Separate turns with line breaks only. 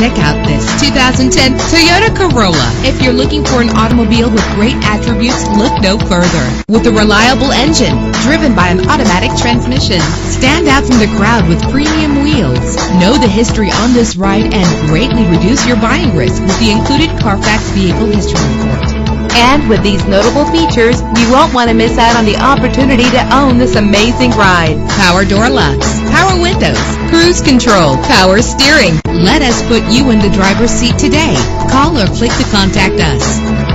Check out this 2010 Toyota Corolla. If you're looking for an automobile with great attributes, look no further. With a reliable engine driven by an automatic transmission, stand out from the crowd with premium wheels. Know the history on this ride and greatly reduce your buying risk with the included Carfax Vehicle History Report.
And with these notable features, you won't want to miss out on the opportunity to own this amazing ride.
Power door locks, power windows, cruise control, power steering. Let us put you in the driver's seat today. Call or click to contact us.